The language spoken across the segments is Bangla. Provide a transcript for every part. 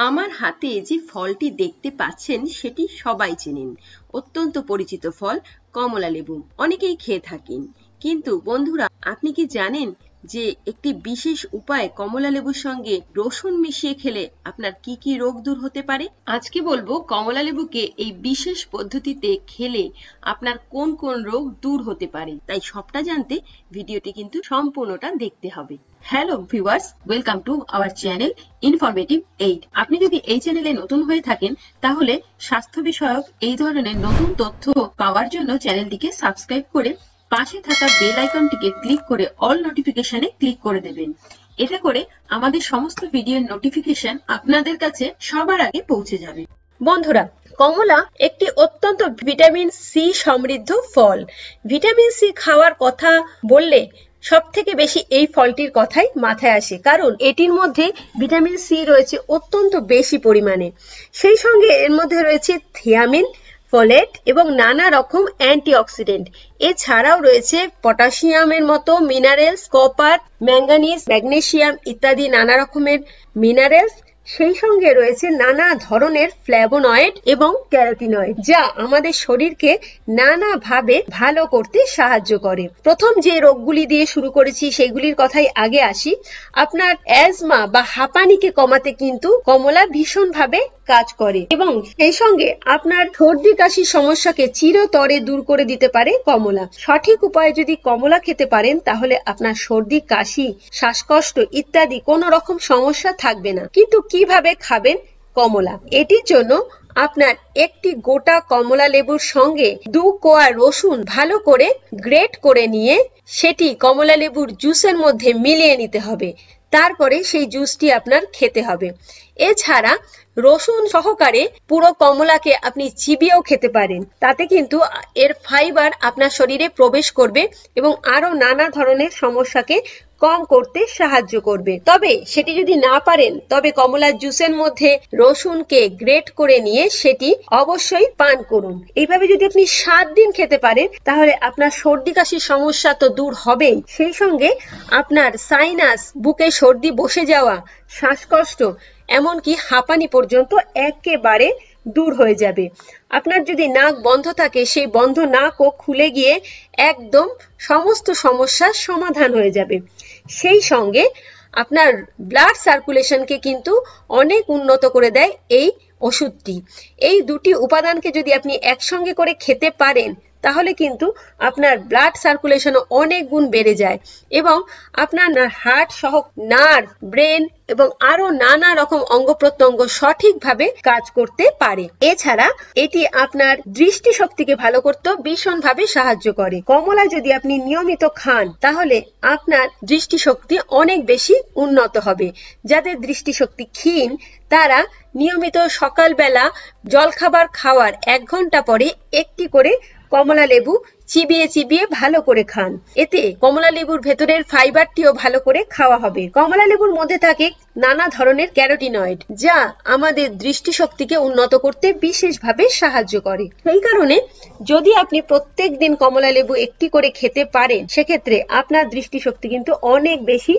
আমার হাতে যে ফলটি দেখতে পাচ্ছেন, সেটি সবাই চেনেন। অত্যন্ত পরিচিত ফল কমলা লেবু অনেকেই খেয়ে থাকেন। কিন্তু বন্ধুরা, আপনি কি জানেন যে একটি বিশেষ উপায় কমলা লেবুর সঙ্গে রসুন মিশিয়ে খেলে আপনার কি কি রোগ দূর হতে পারে? আজকে বলব কমলা লেবুকে এই বিশেষ পদ্ধতিতে খেলে আপনার কোন কোন রোগ দূর হতে পারে। তাই সবটা জানতে ভিডিওটি কিন্তু সম্পূর্ণটা দেখতে হবে। Hello viewers, welcome to our channel informative eight আপনি যদি এই চ্যানেলে নতুন হয়ে থাকেন, তাহলে স্বাস্থ্য বিষয়ক এই ধরনের নতুন তথ্য পাওয়ার জন্য চ্যানেলটিকে সাবস্ক্রাইব করে পাশে থাকা বেল আইকনটিকে ক্লিক করে অল নোটিফিকেশনে ক্লিক করে দেবেন। এটা করে আমাদের সমস্ত ভিডিওর নোটিফিকেশন আপনাদের কাছে সবার আগে পৌঁছে যাবে। বন্ধুরা, কমলা একটি অত্যন্ত ভিটামিন সি সমৃদ্ধ ফল। ভিটামিন সি খাওয়ার কথা বললে সব থেকে বেশি এই ফলটির কথাই মাথায় আসে। কারণ এটির মধ্যে ভিটামিন সি রয়েছে অত্যন্ত বেশি পরিমাণে। সেই সঙ্গে এর মধ্যে রয়েছে থিয়ামিন ফলেট এবং নানা রকম অ্যান্টিঅক্সিডেন্ট এছাড়াও রয়েছে পটাশিয়ামের মতো মিনারেলস কপার ম্যাঙ্গানিজ ম্যাগনেশিয়াম ইত্যাদি নানা রকমের মিনারেলস সেই সঙ্গে রয়েছে নানা ধরনের ফ্ল্যাভোনয়েড এবং ক্যারোটিনয়েড, যা আমাদের শরীরকে নানাভাবে ভালো করতে সাহায্য করে। প্রথম যে রোগগুলি দিয়ে শুরু করেছি সেগুলির কথাই আগে আসি। আপনার অ্যাজমা বা হাঁপানিকে কমাতে কিন্তু কমলা ভীষণভাবে কাজ করে এবং সেই সঙ্গে আপনার সর্দি কাশির সমস্যাকে চিরতরে দূর করে দিতে পারে কমলা। সঠিক উপায়ে যদি কমলা খেতে পারেন, তাহলে আপনার সর্দি, কাশি, শ্বাসকষ্ট ইত্যাদি কোন রকম সমস্যা থাকবে না। কিন্তু কীভাবে খাবেন কমলা? এটির জন্য আপনার একটি গোটা কমলা লেবুর সঙ্গে দু কোয়া রসুন ভালো করে গ্রেট করে নিয়ে সেটি কমলা লেবুর জুসের মধ্যে মিলিয়ে নিতে হবে। তারপরে সেই জুসটি আপনার খেতে হবে। এছাড়া রসুন সহকারে পুরো কমলাকে আপনি চিবিয়েও খেতে পারেন। তাতে কিন্তু এর ফাইবার আপনার শরীরে প্রবেশ করবে এবং আরও নানা ধরনের সমস্যাকে কম করতে সাহায্য করবে। তবে সেটি যদি না পারেন, তবে কমলার জুসের মধ্যে রসুনকে গ্রেট করে নিয়ে সেটি অবশ্যই পান করুন। এইভাবে যদি আপনি সাত দিন খেতে পারেন, তাহলে আপনার সর্দি কাশির সমস্যা তো দূর হবেই। সেই সঙ্গে আপনার সাইনাস, বুকে সর্দি বসে যাওয়া, শ্বাসকষ্ট, এমনকি হাঁপানি পর্যন্ত একেবারে দূর হয়ে যাবে। আপনার যদি নাক বন্ধ থাকে, সেই বন্ধ নাকও খুলে গিয়ে একদম সমস্ত সমস্যার সমাধান হয়ে যাবে। সেই সঙ্গে আপনার ব্লাড সার্কুলেশনকে কিন্তু অনেক উন্নত করে দেয় এই ওষুধটি। এই দুটি উপাদানকে যদি আপনি একসঙ্গে করে খেতে পারেন তাহলে কিন্তু আপনার ব্লাড সার্কুলেশন অনেক গুণ বেড়ে যায় এবং আপনার হার্ট সহ নার্ভ ব্রেন এবং আরও নানা রকম অঙ্গ প্রত্যঙ্গ সঠিকভাবে কাজ করতে পারে। এছাড়া এটি আপনার দৃষ্টি শক্তিকে ভালো করতেও ভীষণভাবে সাহায্য করে। কমলা যদি আপনি নিয়মিত খান, তাহলে আপনার দৃষ্টিশক্তি অনেক বেশি উন্নত হবে। যাদের দৃষ্টিশক্তি ক্ষীণ, তারা নিয়মিত সকালবেলা জলখাবার খাওয়ার এক ঘণ্টা পরে একটি করে কমলা লেবু চিবিয়ে চিবিয়ে ভালো করে খান। এতে কমলা লেবুর ভেতরের ফাইবারটিও ভালো করে খাওয়া হবে। কমলা লেবুর মধ্যে থাকে নানা ধরনের ক্যারোটিনয়েড, যা আমাদের দৃষ্টিশক্তিকে উন্নত করতে বিশেষভাবে সাহায্য করে। সেই কারণে যদি আপনি প্রত্যেক দিন কমলা লেবু একটি করে খেতে পারেন, সেক্ষেত্রে আপনার দৃষ্টিশক্তি কিন্তু অনেক বেশি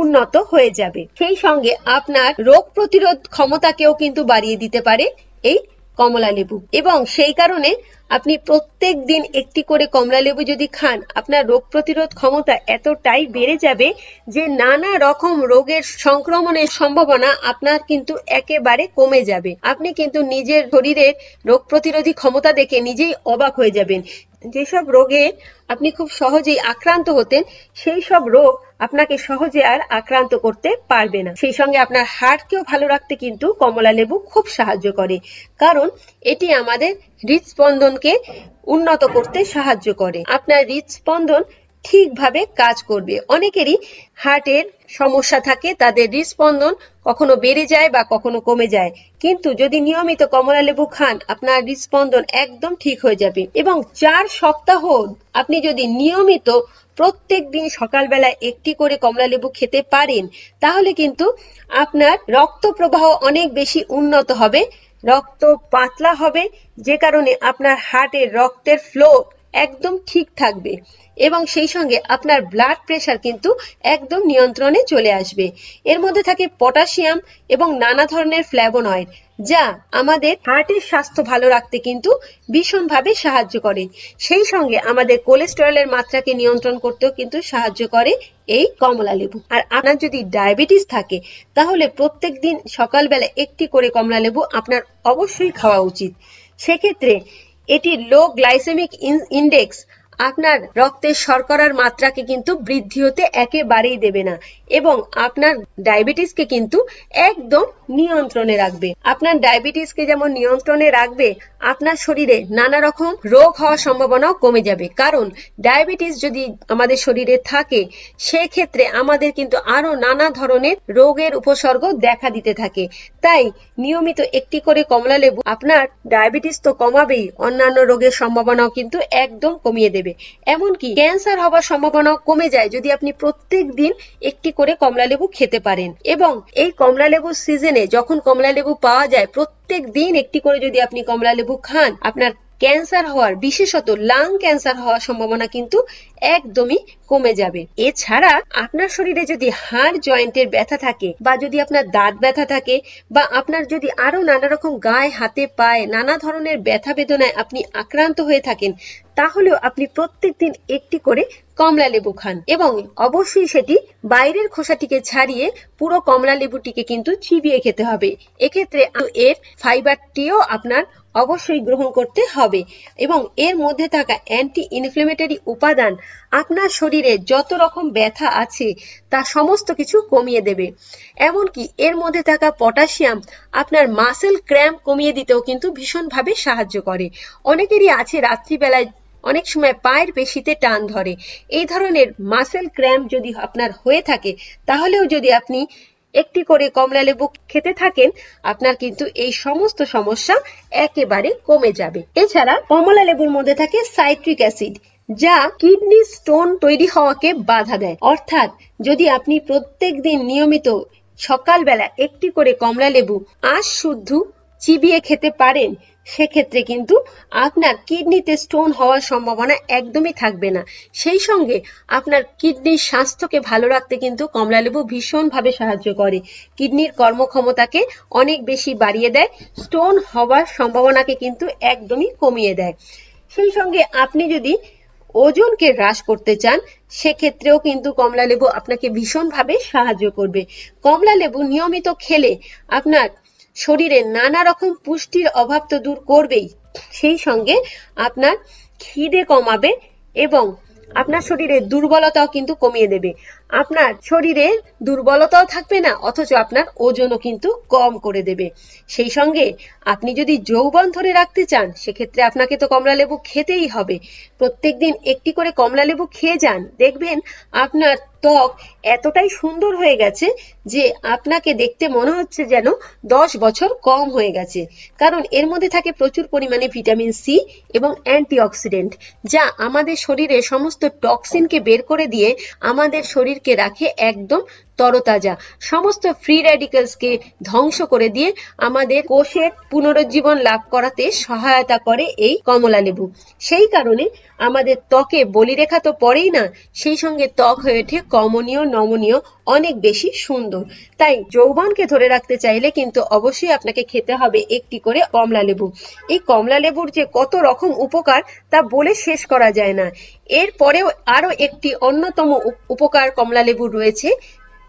উন্নত হয়ে যাবে। সেই সঙ্গে আপনার রোগ প্রতিরোধ ক্ষমতাকেও কিন্তু বাড়িয়ে দিতে পারে এই কমলা লেবু। এবং সেই কারণে আপনি প্রত্যেক দিন একটি করে কমলা লেবু যদি খান, আপনার রোগ প্রতিরোধ ক্ষমতা এতটাই বেড়ে যাবে যে নানা রকম রোগের সংক্রমণের সম্ভাবনা আপনার কিন্তু একেবারে কমে যাবে। আপনি কিন্তু নিজের শরীরের রোগ প্রতিরোধী ক্ষমতা দেখে নিজেই অবাক হয়ে যাবেন। যেসব রোগে আপনি খুব সহজেই আক্রান্ত হতেন, সেই সব রোগ আপনাকে সহজে আর আক্রান্ত করতে পারবে না। সেই সঙ্গে আপনার হার্টকেও ভালো রাখতে কিন্তু কমলা লেবু খুব সাহায্য করে। কারণ এটি আমাদের হৃদস্পন্দনকে উন্নত করতে সাহায্য করে। আপনার হৃদস্পন্দন ঠিকভাবে কাজ করবে। অনেকেরই হার্টের সমস্যা থাকে, তাদের হৃদস্পন্দন কখনো বেড়ে যায় বা কখনো কমে যায়। কিন্তু যদি নিয়মিত কমলা লেবু খান, আপনার হৃদস্পন্দন একদম ঠিক হয়ে যাবে। এবং চার সপ্তাহ আপনি যদি নিয়মিত প্রত্যেক দিন সকালবেলা একটি করে কমলা লেবু খেতে পারেন, তাহলে কিন্তু আপনার রক্ত প্রবাহ অনেক বেশি উন্নত হবে, রক্ত পাতলা হবে, যে কারণে আপনার হার্টের রক্তের ফ্লো একদম ঠিক থাকবে। এবং সেই সঙ্গে আপনার ব্লাড প্রেশার কিন্তু একদম নিয়ন্ত্রণে চলে আসবে। এর মধ্যে থাকে পটাশিয়াম এবং নানা ধরনের ফ্ল্যাভোনয়েড যা আমাদের হার্টের স্বাস্থ্য ভালো রাখতে কিন্তু ভীষণভাবে সাহায্য করে। সেই সঙ্গে আমাদের কোলেস্টেরলের মাত্রাকে নিয়ন্ত্রণ করতেও কিন্তু সাহায্য করে এই কমলা লেবু। আর আপনার যদি ডায়াবেটিস থাকে, তাহলে প্রত্যেক দিন সকালবেলা একটি করে কমলা লেবু আপনার অবশ্যই খাওয়া উচিত। সেক্ষেত্রে এটি লো গ্লাইসেমিক ইন্ডেক্স আপনার রক্তের শর্করার মাত্রাকে কিন্তু বৃদ্ধি হতে একেবারেই দেবে না এবং আপনার ডায়াবেটিসকে কিন্তু একদম নিয়ন্ত্রণে রাখবে। আপনার ডায়াবেটিসকে যেমন নিয়ন্ত্রণে রাখবে, আপনার শরীরে নানা রকম রোগ হওয়ার সম্ভাবনাও কমে যাবে। কারণ ডায়াবেটিস যদি আমাদের শরীরে থাকে, সেক্ষেত্রে আমাদের কিন্তু আরও নানা ধরনের রোগের উপসর্গ দেখা দিতে থাকে। তাই নিয়মিত একটি করে কমলা লেবু আপনার ডায়াবেটিস তো কমাবেই, অন্যান্য রোগের সম্ভাবনাও কিন্তু একদম কমিয়ে দেবে। এমনকি ক্যান্সার হওয়ার সম্ভাবনা কমে যায় যদি আপনি প্রত্যেক দিন একটি করে কমলা লেবু খেতে পারেন। এবং এই কমলা লেবুর সিজনে যখন কমলা লেবু পাওয়া যায়, প্রত্যেক দিন একটি করে যদি আপনি কমলা লেবু খান, আপনার ক্যান্সার হওয়ার, বিশেষত লাং ক্যান্সার হওয়ার সম্ভাবনা কিন্তু একদমই কমে যাবে। এছাড়া আপনার শরীরে যদি হাড় জয়েন্টের ব্যথা থাকে বা যদি আপনার দাঁত ব্যথা থাকে বা আপনার যদি আরও নানা রকম গায়ে, হাতে, পায়ে নানা ধরনের ব্যথা বেদনায় আপনি আক্রান্ত হয়ে থাকেন, তাহলেও আপনি প্রত্যেক দিন একটি করে কমলা লেবু খান এবং অবশ্যই সেটি বাইরের খোসাটিকে ছাড়িয়ে পুরো কমলা লেবুটিকে কিন্তু চিবিয়ে খেতে হবে। এক্ষেত্রে এর ফাইবারটিও আপনার অবশ্যই গ্রহণ করতে হবে। এবং এর মধ্যে থাকা অ্যান্টি ইনফ্লেমেটরি উপাদান আপনার শরীরে যত রকম ব্যথা আছে, তা সমস্ত কিছু কমিয়ে দেবে। এমনকি এর মধ্যে থাকা পটাশিয়াম আপনার মাসেল ক্র্যাম্প কমিয়ে দিতেও কিন্তু ভীষণভাবে সাহায্য করে। অনেকেরই আছে রাত্রিবেলায় অনেক সময় পায়ের পেশিতে টান ধরে। এই ধরনের মাসেল ক্র্যাম্প যদি আপনার হয়ে থাকে, তাহলেও যদি আপনি একটি করে কমলা লেবু খেতে থাকেন, আপনার কিন্তু এই সমস্ত সমস্যা একেবারে কমে যাবে। এছাড়া কমলা লেবুর মধ্যে থাকে সাইট্রিক অ্যাসিড, যা কিডনি স্টোন তৈরি হওয়াকে বাধা দেয়। অর্থাৎ যদি আপনি প্রত্যেক দিন নিয়মিত সকালবেলা একটি করে কমলা লেবু আঁশ শুদ্ধ চিবিয়ে খেতে পারেন সেক্ষেত্রে কিন্তু আপনার কিডনিতে স্টোন হওয়ার সম্ভাবনা একদমই থাকবে না। সেই সঙ্গে আপনার কিডনির স্বাস্থ্যকে ভালো রাখতে কিন্তু কমলালেবু ভীষণভাবে সাহায্য করে। কিডনির কর্মক্ষমতাকে অনেক বেশি বাড়িয়ে দেয় স্টোন হওয়ার সম্ভাবনাকে কিন্তু একদমই কমিয়ে দেয়। সেই সঙ্গে আপনি যদি ওজনকে হ্রাস করতে চান, সেক্ষেত্রেও কিন্তু কমলা লেবু আপনাকে ভীষণভাবে সাহায্য করবে। কমলা লেবু নিয়মিত খেলে আপনার শরীরে নানা রকম পুষ্টির অভাব তো দূর করবেই। সেই সঙ্গে আপনার খিদে কমাবে এবং আপনার শরীরের দুর্বলতাও কিন্তু কমিয়ে দেবে। আপনার শরীরে দুর্বলতাও থাকবে না, অথচ আপনার ওজনও কিন্তু কম করে দেবে। সেই সঙ্গে আপনি যদি যৌবন ধরে রাখতে চান, সেক্ষেত্রে আপনাকে তো কমলা লেবু খেতেই হবে। প্রত্যেক দিন একটি করে কমলা লেবু খেয়ে যান। দেখবেন আপনার ত্বক এতটাই সুন্দর হয়ে গেছে যে আপনাকে দেখতে মনে হচ্ছে যেন দশ বছর কম হয়ে গেছে। কারণ এর মধ্যে থাকে প্রচুর পরিমাণে ভিটামিন সি এবং অ্যান্টিঅক্সিডেন্ট, যা আমাদের শরীরে সমস্ত টক্সিনকে বের করে দিয়ে আমাদের শরীরকে রাখে একদম তরতাজা। সমস্ত ফ্রি র্যাডিক্যালসকে ধ্বংস করে দিয়ে আমাদের কোষের পুনরুজ্জীবন লাভ করাতে সহায়তা করে এই কমলা লেবু। সেই কারণে আমাদের ত্বকে বলিরেখা তো পড়েই না, সেই সঙ্গে ত্বক হয়ে ওঠে কমনীয়, নমনীয়, অনেক বেশি সুন্দর। তাই যৌবনকে ধরে রাখতে চাইলে কিন্তু অবশ্যই আপনাকে খেতে হবে একটি করে কমলা লেবু। এই কমলা লেবুর যে কত রকম উপকার তা বলে শেষ করা যায় না। এরপরেও আরও একটি অন্যতম উপকার কমলা লেবুর রয়েছে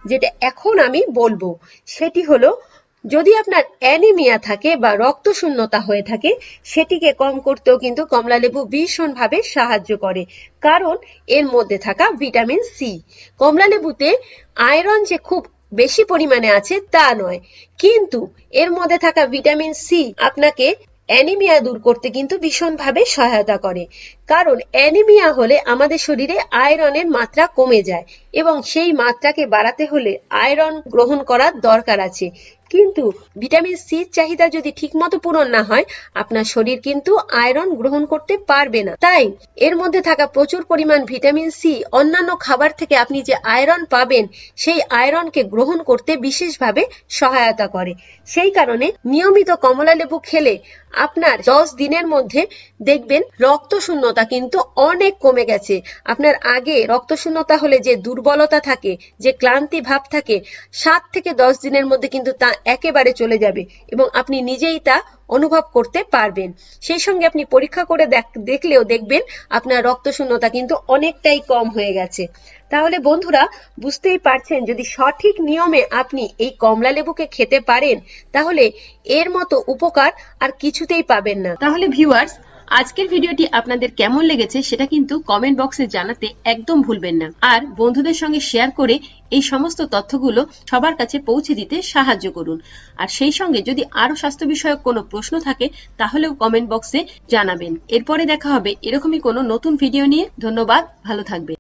যেটা এখন আমি বলব, সেটি হলো, যদি আপনার অ্যানিমিয়া থাকে বা রক্ত শূন্যতা হয়ে থাকে, সেটিকে কম করতেও কিন্তু কমলা লেবু ভীষণভাবে সাহায্য করে। কারণ, এর মধ্যে থাকা ভিটামিন সি। কমলা লেবুতে আয়রন যে খুব বেশি পরিমাণে আছে তা নয়। কিন্তু, এর মধ্যে থাকা ভিটামিন সি আপনাকে অ্যানিমিয়া দূর করতে কিন্তু ভীষণভাবে সহায়তা করে। কারণ অ্যানিমিয়া হলে আমাদের শরীরে আয়রনের মাত্রা কমে যায় এবং সেই মাত্রাকে বাড়াতে হলে আয়রন গ্রহণ করার দরকার আছে। কিন্তু ভিটামিন সি চাহিদা যদি ঠিকমতো পূরণ না হয়, আপনার শরীর কিন্তু আয়রন গ্রহণ করতে পারবে না। তাই এর মধ্যে থাকা প্রচুর পরিমাণ ভিটামিন সি, অন্যান্য খাবার থেকে আপনি যে আয়রন পাবেন, সেই আয়রনকে গ্রহণ করতে বিশেষভাবে সহায়তা করে। সেই কারণে নিয়মিত কমলা লেবু খেলে আপনার দশ দিনের মধ্যে দেখবেন রক্ত শূন্যতা কিন্তু অনেক কমে গেছে। আপনার আগে রক্ত শূন্যতা হলে যে দুর্বলতা থাকে, যে ক্লান্তি ভাব থাকে, সাত থেকে দশ দিনের মধ্যে কিন্তু তা একেবারে চলে যাবে এবং আপনি নিজেই তা অনুভব করতে পারবেন। সেই সঙ্গে আপনি পরীক্ষা করে দেখলেও দেখবেন আপনার রক্ত শূন্যতা কিন্তু অনেকটাই কম হয়ে গেছে। তাহলে বন্ধুরা, বুঝতেই পারছেন, যদি সঠিক নিয়মে আপনি এই কমলা লেবুকে খেতে পারেন, তাহলে এর মতো উপকার আর কিছুতেই পাবেন না। তাহলে ভিউয়ার্স আজকের ভিডিওটি আপনাদের কেমন লেগেছে সেটা কিন্তু কমেন্ট বক্সে জানাতে একদম ভুলবেন না। আর বন্ধুদের সঙ্গে শেয়ার করে এই সমস্ত তথ্যগুলো সবার কাছে পৌঁছে দিতে সাহায্য করুন। আর সেই সঙ্গে যদি আরও স্বাস্থ্য বিষয়ক কোনো প্রশ্ন থাকে, তাহলেও কমেন্ট বক্সে জানাবেন। এরপরে দেখা হবে এরকমই কোনো নতুন ভিডিও নিয়ে। ধন্যবাদ, ভালো থাকবে